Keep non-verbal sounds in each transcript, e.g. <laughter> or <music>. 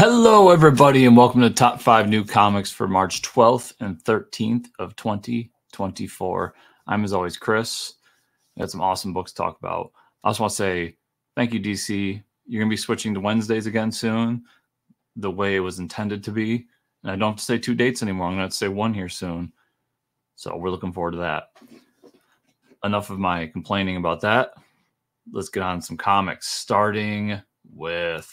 Hello, everybody, and welcome to Top 5 New Comics for March 12th and 13th of 2024. I'm, as always, Chris. We got some awesome books to talk about. I also want to say thank you, DC. You're going to be switching to Wednesdays again soon, the way it was intended to be. And I don't have to say two dates anymore. I'm going to, to say one here soon. So we're looking forward to that. Enough of my complaining about that. Let's get on some comics, starting with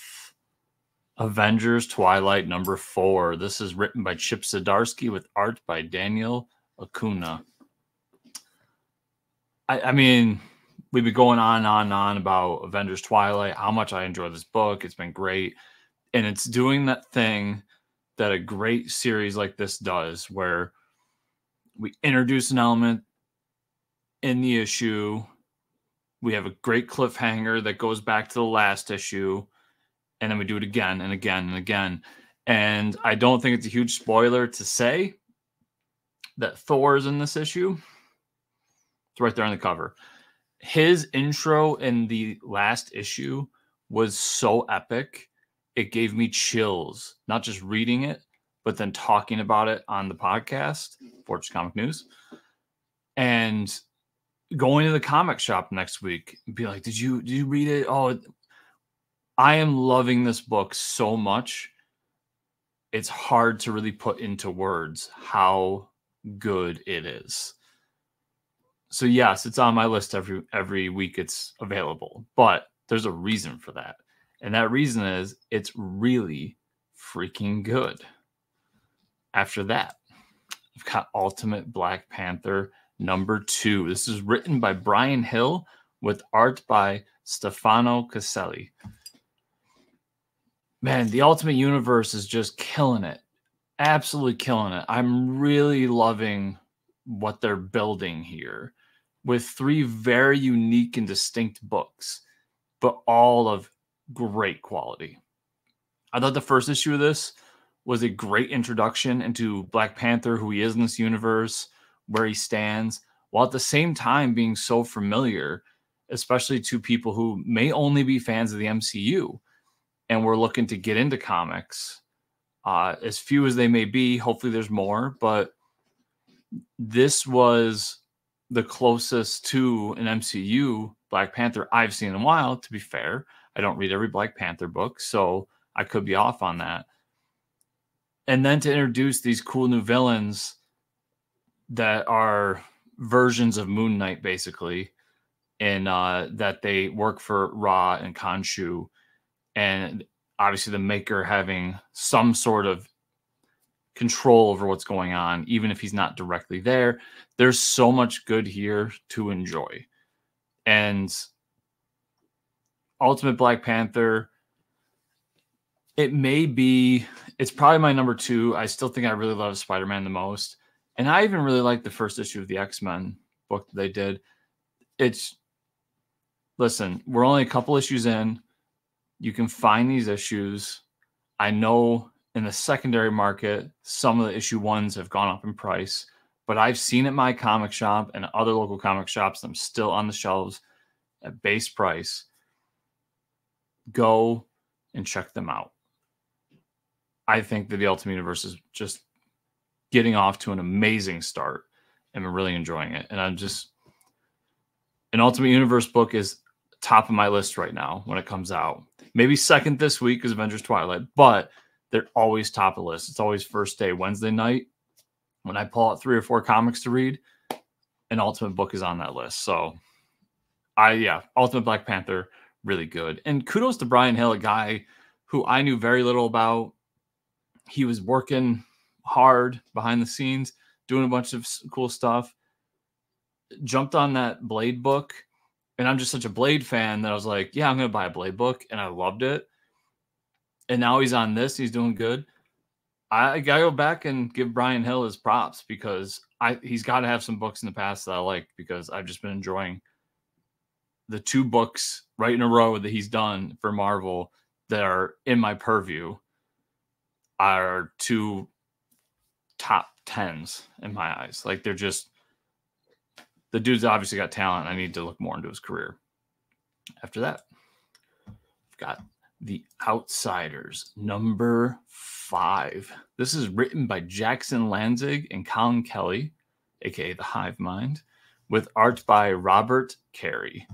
Avengers Twilight number four. This is written by Chip Zdarsky with art by Daniel Acuna. I, I, mean, we've been going on and on and on about Avengers Twilight, how much I enjoy this book. It's been great. And it's doing that thing that a great series like this does, where we introduce an element in the issue. We have a great cliffhanger that goes back to the last issue and then we do it again and again and again. And I don't think it's a huge spoiler to say that Thor is in this issue. It's right there on the cover. His intro in the last issue was so epic. It gave me chills, not just reading it, but then talking about it on the podcast, Fortress Comic News. And going to the comic shop next week and be like, Did you did you read it? Oh, I am loving this book so much. It's hard to really put into words how good it is. So yes, it's on my list every every week it's available. But there's a reason for that. And that reason is it's really freaking good. After that, I've got Ultimate Black Panther number 2. This is written by Bryan Hill with art by Stefano Caselli man, the Ultimate Universe is just killing it. Absolutely killing it. I'm really loving what they're building here with three very unique and distinct books, but all of great quality. I thought the first issue of this was a great introduction into Black Panther, who he is in this universe, where he stands, while at the same time being so familiar, especially to people who may only be fans of the MCU and we're looking to get into comics, uh, as few as they may be, hopefully there's more, but this was the closest to an MCU Black Panther I've seen in a while. To be fair, I don't read every Black Panther book, so I could be off on that. And then to introduce these cool new villains that are versions of Moon Knight, basically, and uh, that they work for Ra and Khonshu and obviously the maker having some sort of control over what's going on, even if he's not directly there. There's so much good here to enjoy. And Ultimate Black Panther, it may be, it's probably my number two. I still think I really love Spider Man the most. And I even really like the first issue of the X Men book that they did. It's, listen, we're only a couple issues in you can find these issues. I know in the secondary market, some of the issue ones have gone up in price, but I've seen at my comic shop and other local comic shops, I'm still on the shelves at base price. Go and check them out. I think that the Ultimate Universe is just getting off to an amazing start and I'm really enjoying it. And I'm just an Ultimate Universe book is top of my list right now when it comes out. Maybe second this week is Avengers Twilight, but they're always top of the list. It's always first day Wednesday night. When I pull out three or four comics to read, an Ultimate book is on that list. So I yeah, Ultimate Black Panther, really good. And kudos to Bryan Hill, a guy who I knew very little about. He was working hard behind the scenes, doing a bunch of cool stuff. Jumped on that Blade book and I'm just such a Blade fan that I was like, yeah, I'm gonna buy a Blade book, and I loved it. And now he's on this, he's doing good. I gotta go back and give Bryan Hill his props because I he's got to have some books in the past that I like because I've just been enjoying the two books right in a row that he's done for Marvel that are in my purview are two top tens in my eyes. Like they're just the dude's obviously got talent. I need to look more into his career. After that, I've got The Outsiders, number five. This is written by Jackson Lanzing and Collin Kelly, aka the Hive Mind, with art by Robert Carey.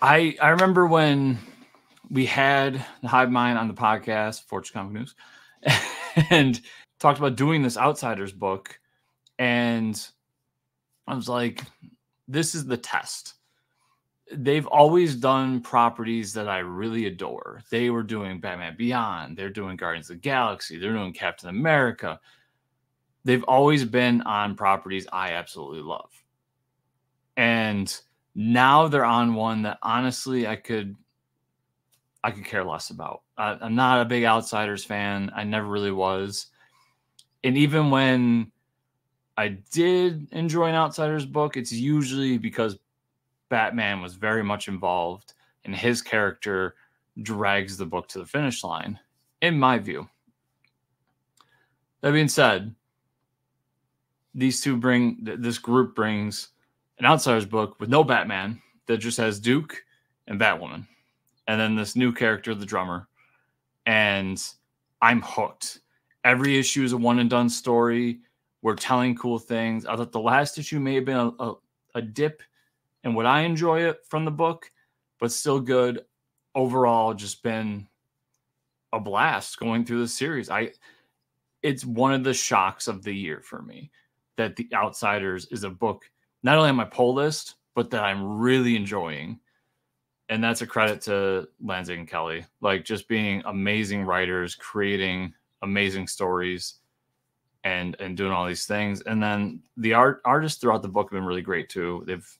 I I remember when we had the Hive Mind on the podcast, Fortress Comic News, <laughs> and talked about doing this Outsiders book, and I was like, "This is the test." They've always done properties that I really adore. They were doing Batman Beyond, they're doing Guardians of the Galaxy, they're doing Captain America. They've always been on properties I absolutely love. And now they're on one that honestly I could I could care less about. I, I'm not a big Outsiders fan. I never really was. And even when I did enjoy an Outsiders book, it's usually because Batman was very much involved and his character drags the book to the finish line, in my view. That being said, these two bring this group brings an Outsiders book with no Batman that just has Duke and Batwoman, and then this new character, the drummer, and I'm hooked. Every issue is a one and done story. We're telling cool things. I thought the last issue may have been a, a, a dip in what I enjoy it from the book, but still good. Overall, just been a blast going through the series. I it's one of the shocks of the year for me that The Outsiders is a book not only on my pull list, but that I'm really enjoying. And that's a credit to Lanzing and Kelly, like just being amazing writers, creating amazing stories, and and doing all these things. And then the art artists throughout the book have been really great too. They've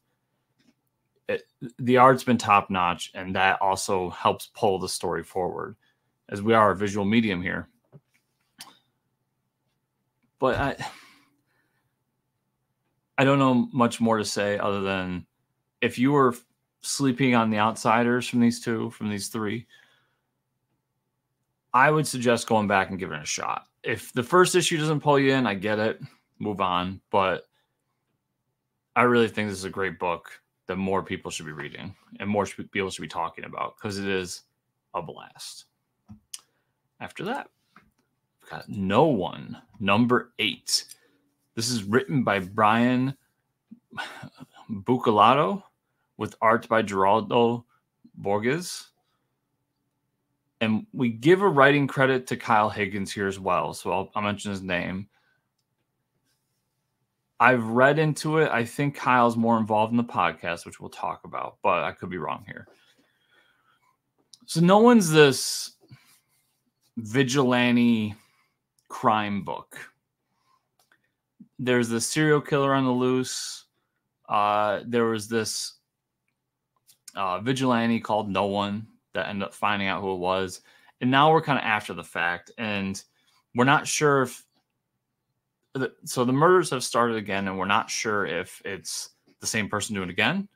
it, the art's been top notch, and that also helps pull the story forward, as we are a visual medium here. But I I don't know much more to say other than if you were sleeping on the outsiders from these two, from these three, I would suggest going back and giving it a shot. If the first issue doesn't pull you in, I get it, move on. But I really think this is a great book that more people should be reading and more people should be talking about because it is a blast. After that, we've got No One, number eight. This is written by Brian Buccellato with art by Geraldo Borges. And we give a writing credit to Kyle Higgins here as well. So I'll, I'll mention his name. I've read into it. I think Kyle's more involved in the podcast, which we'll talk about, but I could be wrong here. So no one's this vigilante crime book there's the serial killer on the loose. Uh, there was this uh, vigilante called No One that ended up finding out who it was, and now we're kind of after the fact, and we're not sure if. The, so the murders have started again, and we're not sure if it's the same person doing it again,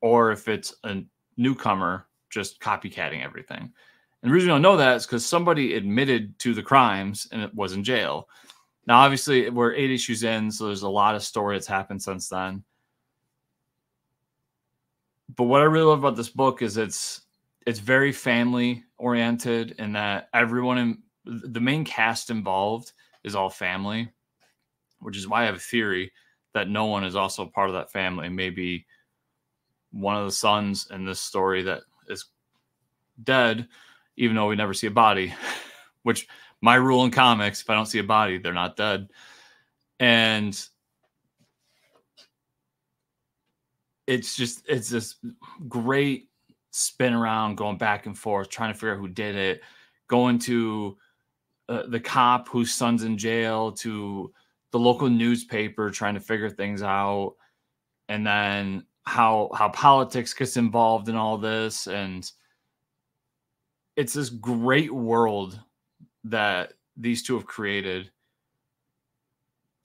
or if it's a newcomer just copycatting everything. And the reason we don't know that is because somebody admitted to the crimes and it was in jail. Now, obviously, we're eight issues in, so there's a lot of story that's happened since then. But what I really love about this book is it's it's very family oriented in that everyone in the main cast involved is all family, which is why I have a theory that no one is also part of that family. Maybe one of the sons in this story that is dead, even though we never see a body, <laughs> which my rule in comics if I don't see a body, they're not dead. And it's just it's this great spin around going back and forth trying to figure out who did it going to uh, the cop whose son's in jail to the local newspaper trying to figure things out and then how how politics gets involved in all this and it's this great world that these two have created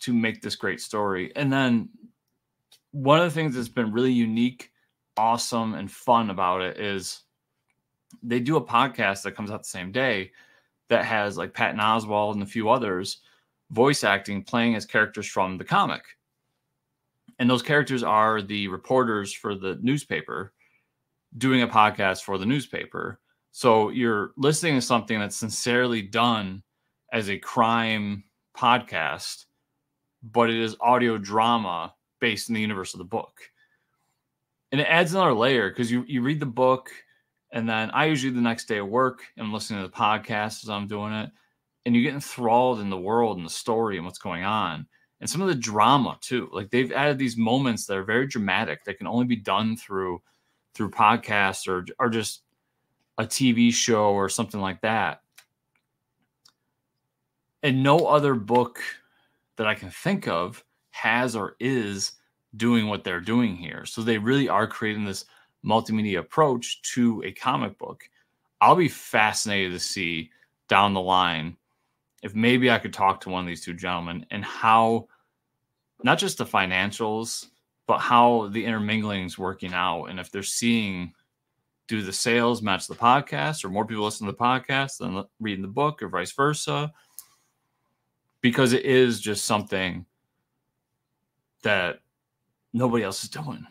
to make this great story. And then one of the things that's been really unique, awesome, and fun about it is they do a podcast that comes out the same day that has like Patton Oswalt and a few others voice acting playing as characters from the comic. And those characters are the reporters for the newspaper doing a podcast for the newspaper. So you're listening to something that's sincerely done as a crime podcast, but it is audio drama based in the universe of the book. And it adds another layer because you, you read the book, and then I usually the next day at work am listening to the podcast as I'm doing it, and you get enthralled in the world and the story and what's going on. And some of the drama too. Like they've added these moments that are very dramatic that can only be done through through podcasts or or just a TV show or something like that. And no other book that I can think of has or is doing what they're doing here. So they really are creating this multimedia approach to a comic book. I'll be fascinated to see down the line if maybe I could talk to one of these two gentlemen and how not just the financials, but how the intermingling is working out and if they're seeing do the sales match the podcast or more people listen to the podcast than reading the book or vice versa because it is just something that nobody else is doing.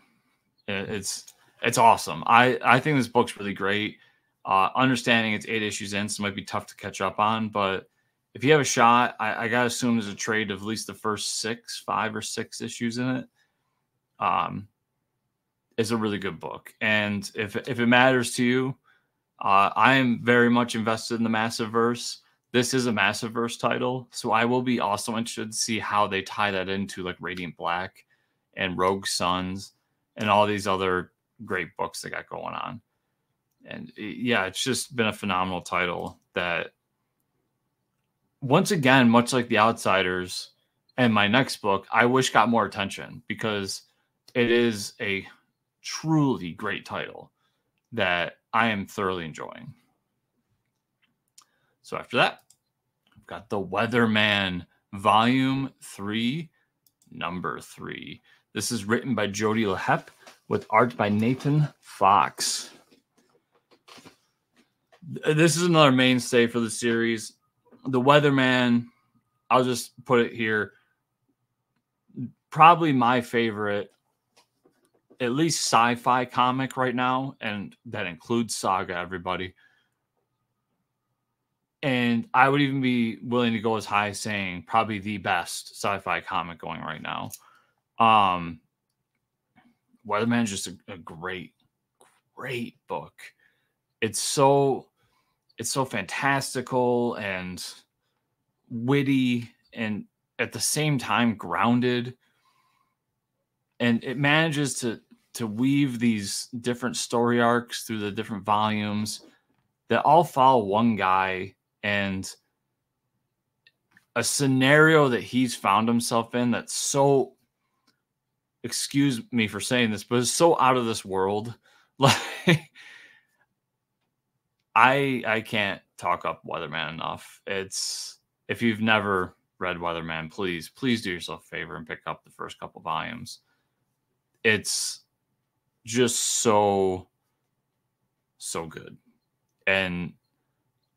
It's it's awesome. I i think this book's really great. Uh understanding it's eight issues in so it might be tough to catch up on but if you have a shot i, I gotta assume there's a trade of at least the first six five or six issues in it. Um is a really good book. And if if it matters to you, uh, I am very much invested in the Massive Verse. This is a Massive Verse title, so I will be also interested to see how they tie that into like Radiant Black and Rogue Sons and all these other great books they got going on. And eh, yeah, it's just been a phenomenal title that once again, much like The Outsiders and my next book, I wish got more attention because it is a truly great title that I am thoroughly enjoying. So after that, I've got The Weatherman Volume 3, Number 3. This is written by Jody LeHeup with art by Nathan Fox. This is another mainstay for the series. The Weatherman, I'll just put it here, probably my favorite at least sci-fi comic right now, and that includes Saga. Everybody, and I would even be willing to go as high as saying probably the best sci-fi comic going right now. Um, Weatherman is just a, a great, great book. It's so, it's so fantastical and witty, and at the same time grounded and it manages to to weave these different story arcs through the different volumes that all follow one guy and a scenario that he's found himself in that's so excuse me for saying this but it's so out of this world. <laughs> Like i i can't talk up weatherman enough. It's if you've never read weatherman please please do yourself a favor and pick up the first couple volumes. It's just so so good. And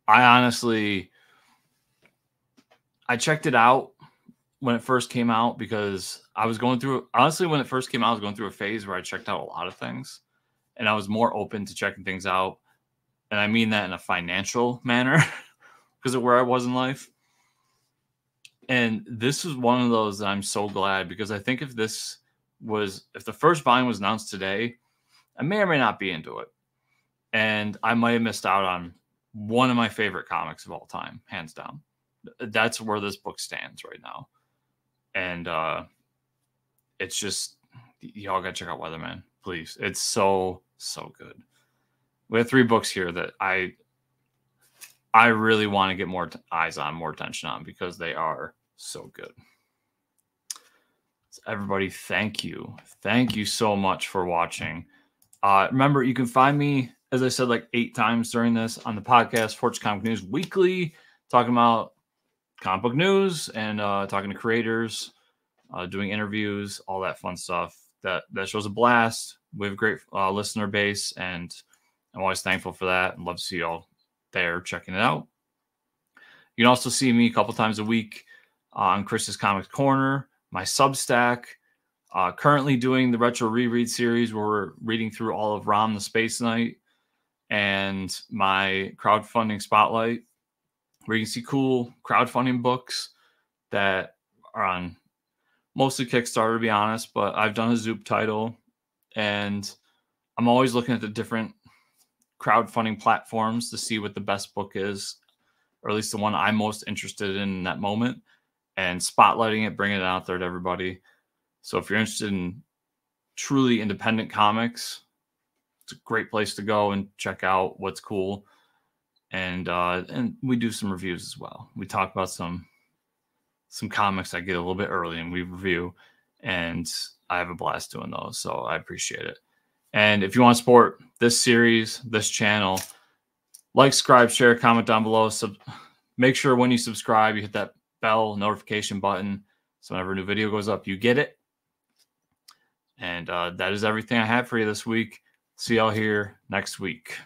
I honestly I checked it out when it first came out because I was going through honestly when it first came out I was going through a phase where I checked out a lot of things and I was more open to checking things out and I mean that in a financial <laughs> manner because of where I was in life. And this is one of those that I'm so glad because I think if this was if the first volume was announced today, I may or may not be into it. And I might have missed out on one of my favorite comics of all time, hands down. That's where this book stands right now. And uh it's just y'all gotta check out Weatherman, please. It's so, so good. We have three books here that I I really want to get more eyes on, more attention on because they are so good everybody, thank you. Thank you so much for watching. Uh, remember, you can find me, as I said, like eight times during this on the podcast, Fortress Comic News Weekly, talking about comic book news and uh, talking to creators, uh, doing interviews, all that fun stuff. That that shows a blast. We have a great uh, listener base, and I'm always thankful for that. And love to see y'all there checking it out. You can also see me a couple times a week on Chris's Comics Corner my Substack. Uh, currently doing the retro reread series where we're reading through all of Rom the Space Knight and my crowdfunding spotlight, where you can see cool crowdfunding books that are on mostly Kickstarter, to be honest, but I've done a Zoop title and I'm always looking at the different crowdfunding platforms to see what the best book is, or at least the one I'm most interested in, in that moment, and spotlighting it, bringing it out there to everybody. So if you're interested in truly independent comics, it's a great place to go and check out what's cool. And uh, and we do some reviews as well. We talk about some some comics I get a little bit early and we review, and I have a blast doing those. So I appreciate it. And if you want to support this series, this channel, like, subscribe, share, comment down below. Sub- make sure when you subscribe, you hit that bell notification button. So whenever a new video goes up, you get it. And uh, that is everything I have for you this week. See y'all here next week.